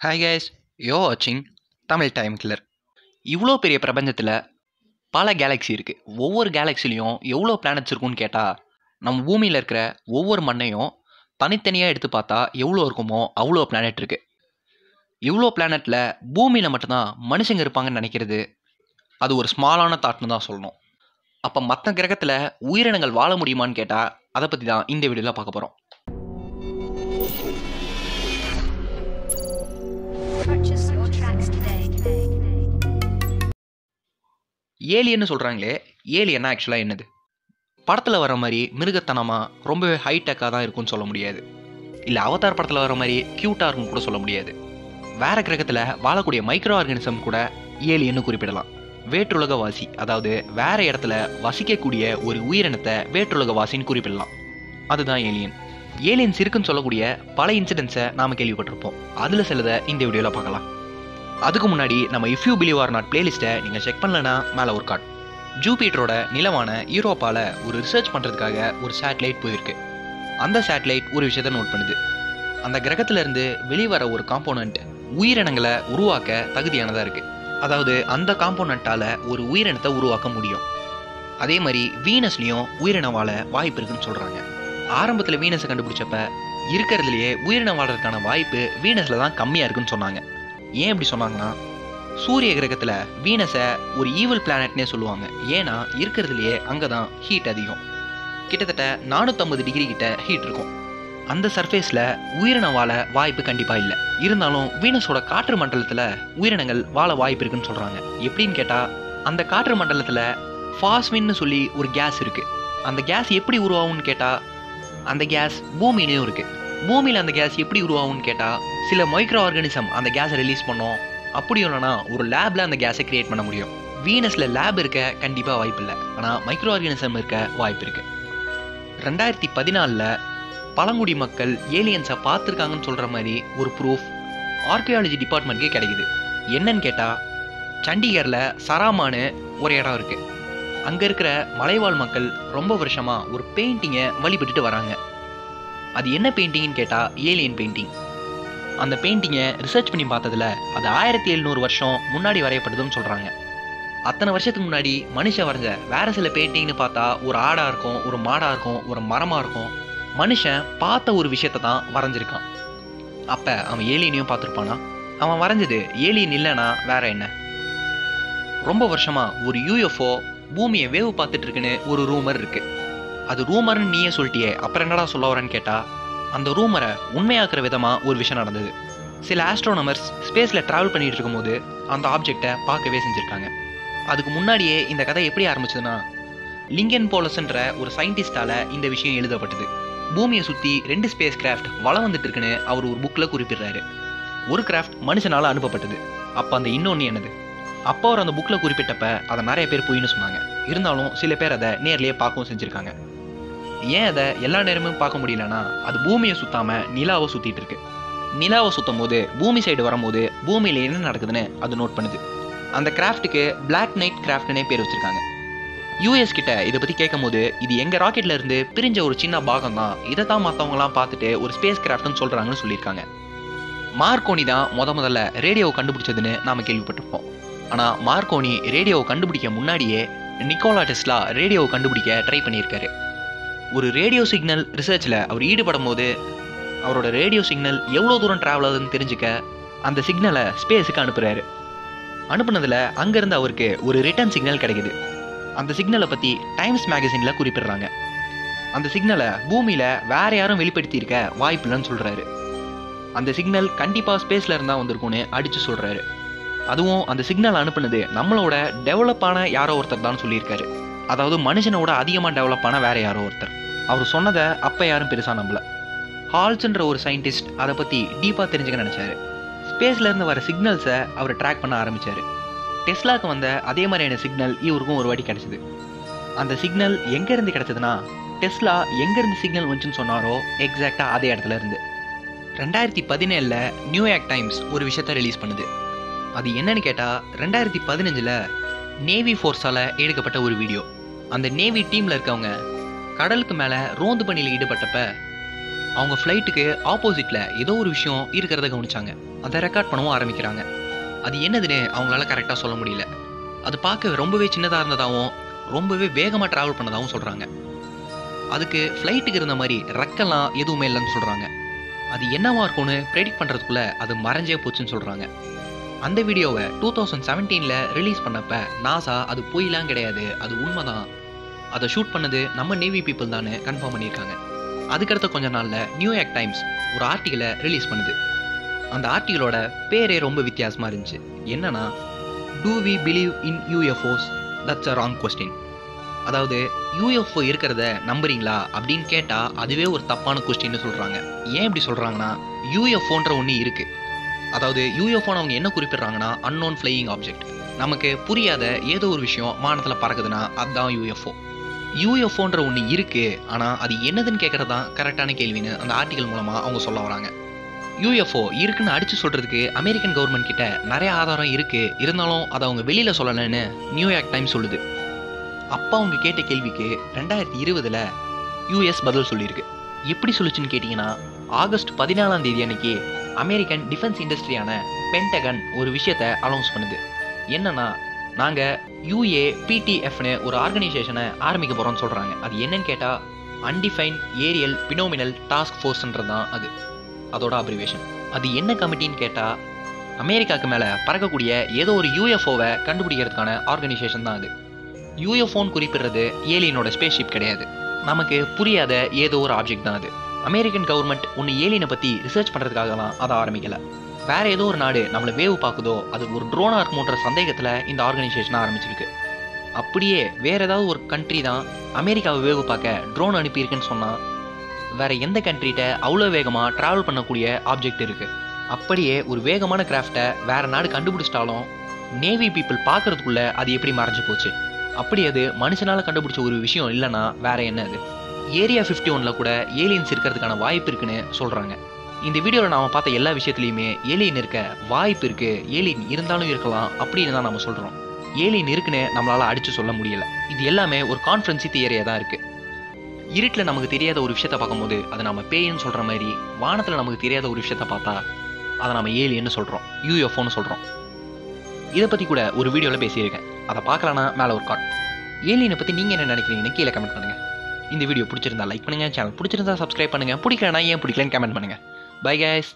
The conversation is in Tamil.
ஹாய் கைஸ் யோ வாட்சிங் தமிழ் டைம் கில்லர் இவ்வளோ பெரிய பிரபஞ்சத்தில் பல கேலக்ஸி இருக்குது ஒவ்வொரு கேலக்ஸிலையும் எவ்வளோ பிளானட்ஸ் இருக்குன்னு கேட்டால் நம்ம பூமியில் இருக்கிற ஒவ்வொரு மண்ணையும் தனித்தனியாக எடுத்து பார்த்தா எவ்வளோ இருக்குமோ அவ்வளோ பிளானட் இருக்குது இவ்வளோ பிளானட்டில் பூமியில் மட்டும்தான் மனுஷங்க இருப்பாங்கன்னு நினைக்கிறது அது ஒரு ஸ்மாலான தாட்னு தான் சொல்லணும். அப்போ மற்ற கிரகத்தில் உயிரினங்கள் வாழ முடியுமான்னு கேட்டால் அதை பற்றி தான் இந்த வீடியோவில் பார்க்க போகிறோம் ஏலியன்னு சொல்கிறாங்களே ஏலியன்னா ஆக்சுவலாக என்னது? படத்தில் வர மாதிரி மிருகத்தனமாக ரொம்பவே ஹைடெக்காக தான் இருக்கும்னு சொல்ல முடியாது. இல்லை அவதார் படத்தில் வர மாதிரி க்யூட்டாக இருக்கும்னு கூட சொல்ல முடியாது. வேற கிரகத்தில் வாழக்கூடிய மைக்ரோ ஆர்கானிசம் கூட ஏலியன்னு குறிப்பிடலாம். வேற்றுலக வாசி அதாவது வேற இடத்துல வசிக்கக்கூடிய ஒரு உயிரினத்தை வேற்றுலக வாசின்னு குறிப்பிடலாம். அதுதான் ஏலியன். ஏலியன்ஸ் இருக்குன்னு சொல்லக்கூடிய பல இன்சிடென்ட்ஸை நாம் கேள்விப்பட்டிருப்போம். அதில் சிலதை இந்த வீடியோவில் பார்க்கலாம். அதுக்கு முன்னாடி நம்ம if you believe or not பிளேலிஸ்ட்டை நீங்கள் செக் பண்ணலனா மேலே ஒரு கார்ட் ஜூபிட்டரோட நிலவான யூரோப்பாவில் ஒரு ரிசர்ச் பண்ணுறதுக்காக ஒரு சேட்டலைட் போயிருக்கு. அந்த சேட்டலைட் ஒரு விஷயத்தை நோட் பண்ணுது. அந்த கிரகத்துல இருந்து வெளிவர ஒரு காம்போனன்ட் உயிரினங்களை உருவாக்க தகுதியானதாக இருக்குது அதாவது அந்த காம்போனண்ட்டால் ஒரு உயிரினத்தை உருவாக்க முடியும். அதே மாதிரி வீனஸ்லேயும் உயிரினம் வாழ வாய்ப்பு இருக்குன்னு சொல்கிறாங்க ஆரம்பத்தில் வீனஸை கண்டுபிடிச்சப்ப இருக்கிறதுலையே உயிரினம் வாழறதுக்கான வாய்ப்பு வீனஸில் தான் கம்மியாக இருக்குன்னு சொன்னாங்க. ஏன் இப்படி சொன்னாங்கன்னா சூரிய கிரகத்தில் வீனஸை ஒரு ஈவல் பிளானட்னே சொல்லுவாங்க. ஏன்னா இருக்கிறதுலையே அங்கே தான் ஹீட் அதிகம். கிட்டத்தட்ட நானூற்றம்பது டிகிரி கிட்ட ஹீட் இருக்கும். அந்த சர்ஃபேஸில் உயிரினம் வாழ வாய்ப்பு கண்டிப்பாக இல்லை. இருந்தாலும் வீனஸோட காற்று மண்டலத்தில் உயிரினங்கள் வாழ வாய்ப்பு இருக்குன்னு சொல்கிறாங்க எப்படின்னு கேட்டால் அந்த காற்று மண்டலத்தில் ஃபாஸ்மின்னு சொல்லி ஒரு கேஸ் இருக்குது அந்த கேஸ் எப்படி உருவாகும்னு கேட்டால் அந்த கேஸ் பூமியிலையும் இருக்குது பூமியில் அந்த கேஸ் எப்படி உருவாகும்னு கேட்டால் சில மைக்ரோ ஆர்கானிசம் அந்த கேஸை ரிலீஸ் பண்ணோம். அப்படி இல்லைனா ஒரு லேபில் அந்த கேஸை கிரியேட் பண்ண முடியும். வீனஸில் லேப் இருக்க கண்டிப்பாக வாய்ப்பு இல்லை. ஆனால் மைக்ரோ ஆர்கானிசம் இருக்க வாய்ப்பு இருக்கு. ரெண்டாயிரத்தி பதினாலில் பழங்குடி மக்கள் ஏலியன்ஸை பார்த்துருக்காங்கன்னு சொல்கிற மாதிரி ஒரு ப்ரூஃப் ஆர்கியாலஜி டிபார்ட்மெண்ட்கே கிடைக்குது. என்னன்னு கேட்டால் சண்டிகரில் சராமான்னு ஒரு இடம் இருக்குது அங்கே இருக்கிற மலைவாழ் மக்கள் ரொம்ப வருஷமாக ஒரு பெயிண்டிங்கை வழிபட்டுட்டு வராங்க. அது என்ன பெயிண்டிங்னு கேட்டால் ஏலியன் பெயிண்டிங் அந்த பெயிண்டிங்கை ரிசர்ச் பண்ணி பார்த்ததுல அது ஆயிரத்தி எழுநூறு வருஷம் முன்னாடி வரையப்பட்டதுன்னு சொல்கிறாங்க அத்தனை வருஷத்துக்கு முன்னாடி மனுஷன் வரைஞ்ச வேற சில பெயிண்டிங்னு பார்த்தா ஒரு ஆடாக இருக்கும் ஒரு மாடாக இருக்கும் ஒரு மரமாக இருக்கும். மனுஷன் பார்த்த ஒரு விஷயத்தை தான் வரைஞ்சிருக்கான். அப்போ அவன் ஏலியனையும் பார்த்துருப்பானா? அவன் வரைஞ்சது ஏலியன் இல்லைனா வேற என்ன? ரொம்ப வருஷமா ஒரு யூஎஃப்ஓ பூமியை வேவு பார்த்துட்டு இருக்குன்னு ஒரு ரூமர் இருக்கு. அது ரூமர்னு நீயே சொல்லிட்டியே. அப்புறம் என்னடா சொல்ல வரேன்னு கேட்டா அந்த ரூமரை உண்மையாக்குற விதமா ஒரு விஷயம் நடந்தது. சில ஆஸ்ட்ரோனமர்ஸ் ஸ்பேஸ்ல டிராவல் பண்ணிட்டு இருக்கும்போது அந்த ஆப்ஜெக்டை பார்க்கவே செஞ்சிருக்காங்க. அதுக்கு முன்னாடியே இந்த கதை எப்படி ஆரம்பிச்சதுன்னா லிங்கன் போலஸ்ன்ற ஒரு சயின்டிஸ்டால இந்த விஷயம் எழுதப்பட்டது. பூமியை சுத்தி ரெண்டு ஸ்பேஸ் கிராஃப்ட் வளம் வந்துட்டு இருக்குன்னு அவர் ஒரு புக்ல குறிப்பிடுறாரு. ஒரு கிராஃப்ட் மனுஷனால அனுப்பப்பட்டது. அப்ப அந்த இன்னொன்னு என்னது? அப்போ அவர் அந்த புக்ல குறிப்பிட்டப்ப அதை நிறைய பேர் பொய்ன்னு சொன்னாங்க. இருந்தாலும் சில பேர் அதை நேர்லயே பார்க்கவும் செஞ்சிருக்காங்க. ஏன் அதை எல்லா நேரமும் பார்க்க முடியலன்னா அது பூமியை சுத்தாம நிலாவை சுத்திட்டு இருக்கு. நிலாவை சுத்தும் போது பூமி சைடு வரும்போது பூமியில என்ன நடக்குதுன்னு அது நோட் பண்ணுது. அந்த கிராஃப்ட்டுக்கு பிளாக் நைட் கிராஃப்ட்னே பேர் வச்சிருக்காங்க. யூஎஸ் கிட்ட இதை பத்தி கேட்கும் போது இது எங்க ராக்கெட்ல இருந்து பிரிஞ்ச ஒரு சின்ன பாகம் தான் இதை தான் மற்றவங்களாம் பார்த்துட்டு ஒரு ஸ்பேஸ் கிராஃப்ட்னு சொல்றாங்கன்னு சொல்லியிருக்காங்க. மார்க்கோனி தான் முத முதல்ல ரேடியோவை கண்டுபிடிச்சதுன்னு நாம கேள்விப்பட்டிருப்போம். ஆனா மார்க்கோனி ரேடியோவை கண்டுபிடிக்க முன்னாடியே நிக்கோலா டெஸ்லா ரேடியோவை கண்டுபிடிக்க ட்ரை பண்ணியிருக்காரு. ஒரு ரேடியோ சிக்னல் ரிசர்ச்சில் அவர் ஈடுபடும் போது அவரோட ரேடியோ சிக்னல் எவ்வளோ தூரம் ட்ராவல் ஆகுதுன்னு தெரிஞ்சுக்க அந்த சிக்னலை ஸ்பேஸுக்கு அனுப்புகிறாரு அனுப்புனதில் அங்கேருந்து அவருக்கு ஒரு ரிட்டர்ன் சிக்னல் கிடைக்குது. அந்த சிக்னலை பற்றி டைம்ஸ் மேகசினில் குறிப்பிடுறாங்க. அந்த சிக்னலை பூமியில் வேற யாரும் வெளிப்படுத்தியிருக்க வாய்ப்பில்லைன்னு சொல்கிறாரு அந்த சிக்னல் கண்டிப்பாக ஸ்பேஸில் இருந்தால் வந்திருக்கும்னு அடித்து சொல்கிறாரு அதுவும் அந்த சிக்னல் அனுப்புனது நம்மளோட டெவலப்பான யாரோ ஒருத்தர் தான் சொல்லியிருக்காரு. அதாவது மனுஷனோட அதிகமாக டெவலப் ஆன வேற யாரோ ஒருத்தர். அவர் சொன்னதை அப்போ யாரும் பெருசாக நம்பல. ஹால்ஸ்ன்ற ஒரு சயின்டிஸ்ட் அதை பற்றி டீப்பாக தெரிஞ்சுக்க நினச்சாரு. ஸ்பேஸ்லேருந்து வர சிக்னல்ஸை அவர் ட்ராக் பண்ண ஆரம்பிச்சாரு. டெஸ்லாக்கு வந்த அதே மாதிரியான சிக்னல் இவருக்கும் ஒரு வாட்டி கிடச்சிது. அந்த சிக்னல் எங்கேருந்து கிடச்சதுன்னா டெஸ்லா எங்கேருந்து சிக்னல் வந்துச்சுன்னு சொன்னாரோ எக்ஸாக்டாக அதே இடத்துல இருந்து. ரெண்டாயிரத்தி பதினேழில் நியூயார்க் டைம்ஸ் ஒரு விஷயத்த ரிலீஸ் பண்ணுது. அது என்னன்னு கேட்டால் ரெண்டாயிரத்தி பதினஞ்சில் நேவி ஃபோர்ஸால் எடுக்கப்பட்ட ஒரு வீடியோ அந்த நேவி டீமில் இருக்கவங்க கடலுக்கு மேலே ரோந்து பணியில் ஈடுபட்டப்ப அவங்க ஃப்ளைட்டுக்கு ஆப்போசிட்டில் ஏதோ ஒரு விஷயம் இருக்கிறத கவனிச்சாங்க. அதை ரெக்கார்ட் பண்ணவும் ஆரம்பிக்கிறாங்க. அது என்னதுன்னு அவங்களால கரெக்டாக சொல்ல முடியல. அது பார்க்க ரொம்பவே சின்னதாக இருந்ததாகவும் ரொம்பவே வேகமாக ட்ராவல் பண்ணதாகவும் சொல்கிறாங்க அதுக்கு ஃப்ளைட்டுக்கு இருந்த மாதிரி ரெக்கெல்லாம் எதுவுமே இல்லைன்னு சொல்கிறாங்க அது என்னவா இருக்கும்னு ப்ரெடிக்ட் பண்ணுறதுக்குள்ளே அது மறைஞ்சே போச்சுன்னு சொல்கிறாங்க அந்த வீடியோவை டூ தௌசண்ட் செவன்டீனில் ரிலீஸ் பண்ணப்ப நாசா அது பொய்லாம் கிடையாது. அது உண்மைதான். அதை ஷூட் பண்ணது நம்ம நேவி பீப்புள் தானே கன்ஃபார்ம் பண்ணியிருக்காங்க. அதுக்கடுத்த கொஞ்ச நாளில் நியூயார்க் டைம்ஸ் ஒரு ஆர்டிக்கலை ரிலீஸ் பண்ணுது. அந்த ஆர்டிக்கலோட பேரே ரொம்ப வித்தியாசமாக இருந்துச்சு. என்னன்னா do we believe in UFOs that's a wrong question அதாவது யூஎஃப்ஓ இருக்கிறத நம்புறீங்களா அப்படின்னு கேட்டால் அதுவே ஒரு தப்பான கொஸ்டின்னு சொல்கிறாங்க ஏன் இப்படி சொல்கிறாங்கன்னா யூஎஃப்ஓன்ற ஒன்று இருக்குது அதாவது யூஎஃப்ஓன்னு அவங்க என்ன குறிப்பிடுறாங்கன்னா அன்னோன் ஃப்ளையிங் ஆப்ஜெக்ட் நமக்கு புரியாத ஏதோ ஒரு விஷயம் வானத்தில் பறக்குதுன்னா அதுதான் யூஎஃப்ஓ யூஎஃப்ஓன்ற ஒன்று இருக்குது ஆனால் அது என்னதுன்னு கேட்குறது தான் கரெக்டான கேள்வின்னு அந்த ஆர்டிகல் மூலமாக அவங்க சொல்ல வராங்க. யூஎஃப்ஓ இருக்குன்னு அடித்து சொல்கிறதுக்கு அமெரிக்கன் கவர்மெண்ட் கிட்ட நிறைய ஆதாரம் இருக்குது இருந்தாலும் அதை அவங்க வெளியில் சொல்லலைன்னு நியூயார்க் டைம்ஸ் சொல்லுது. அப்பா அவங்க கேட்ட கேள்விக்கு ரெண்டாயிரத்தி இருபதில் யூஎஸ் பதில் சொல்லியிருக்கு. எப்படி சொல்லுச்சுன்னு கேட்டிங்கன்னா ஆகஸ்ட் பதினாலாம் தேதி அன்னைக்கு அமெரிக்கன் டிஃபென்ஸ் இண்டஸ்ட்ரியான பென்டகன் ஒரு விஷயத்தை அனௌன்ஸ் பண்ணுது. என்னன்னா நாங்கள் யூஏ பிடிஎஃப்னு ஒரு ஆர்கனைசேஷனை ஆரம்பிக்க போகிறோம்னு சொல்கிறாங்க அது என்னன்னு கேட்டால் அன்டிஃபைன் ஏரியல் பினோமினல் டாஸ்க் ஃபோர்ஸ்ன்றது தான் அது. அதோட அப்ரிவேஷன் அது என்ன கமிட்டின்னு கேட்டால் அமெரிக்காவுக்கு மேலே பறக்கக்கூடிய ஏதோ ஒரு யூஎஃப்ஓவை கண்டுபிடிக்கிறதுக்கான ஆர்கனைசேஷன் தான் அது. யூஎஃப்ஓன்னு குறிப்பிடுறது ஏலியனோட ஸ்பேஸ்ஷிப் கிடையாது. நமக்கு புரியாத ஏதோ ஒரு ஆப்ஜெக்ட் தான் அது. அமெரிக்கன் கவர்மெண்ட் ஒன்று ஏலியனை பற்றி ரிசர்ச் பண்ணுறதுக்காகலாம் அதை ஆரம்பிக்கல. வேற ஏதோ ஒரு நாடு நம்மளை வேவு பார்க்குதோ அது ஒரு ட்ரோனாக இருக்குமோன்ற சந்தேகத்தில் இந்த ஆர்கனைசேஷன் ஆரம்பிச்சிருக்கு. அப்படியே வேற ஏதாவது ஒரு கண்ட்ரி தான் அமெரிக்காவை வேவு பார்க்க ட்ரோன் அனுப்பியிருக்குன்னு சொன்னால் வேற எந்த கண்ட்ரிகிட்ட அவ்வளோ வேகமாக ட்ராவல் பண்ணக்கூடிய ஆப்ஜெக்ட் இருக்குது அப்படியே ஒரு வேகமான கிராஃப்டை வேற நாடு கண்டுபிடிச்சிட்டாலும் நேவி பீப்புள் பார்க்கறதுக்குள்ள அது எப்படி மறைஞ்சு போச்சு? அப்படி அது மனுஷனால் கண்டுபிடிச்ச ஒரு விஷயம் இல்லைன்னா வேற என்ன அது? ஏரியா ஃபிஃப்டி ஒன்ல கூட ஏலியன்ஸ் இருக்கிறதுக்கான வாய்ப்பு இருக்குன்னு சொல்கிறாங்க இந்த வீடியோவில் நாம பார்த்த எல்லா விஷயத்துலையுமே ஏலியன் இருக்க வாய்ப்பு இருக்கு. ஏலியன் இருந்தாலும் இருக்கலாம். அப்படின்னு தான் நம்ம சொல்றோம். ஏலியன் இருக்குன்னு நம்மளால அடிச்சு சொல்ல முடியல. இது எல்லாமே ஒரு கான்ஃபரன்சி தியரியாக தான் இருக்கு. இருட்டில் நமக்கு தெரியாத ஒரு விஷயத்த பார்க்கும்போது அதை நம்ம பேயின்னு சொல்ற மாதிரி வானத்தில் நமக்கு தெரியாத ஒரு விஷயத்த பார்த்தா அதை நம்ம ஏலியன்னு சொல்றோம். யூஎஃப்ஓன்னு சொல்றோம். இதை பத்தி கூட ஒரு வீடியோவில் பேசியிருக்கேன். அதை பார்க்கலன்னா மேலே ஒரு கார்ட் ஏலியனை பத்தி நீங்க என்ன நினைக்கிறீங்கன்னு கீழே கமெண்ட் பண்ணுங்க. இந்த வீடியோ பிடிச்சிருந்தா லைக் பண்ணுங்கள் சேனல் பிடிச்சிருந்தா சப்ஸ்கிரைப் பண்ணுங்க. பிடிக்கலனா ஏன் பிடிக்கலன்னு கமெண்ட் பண்ணுங்க. Bye guys.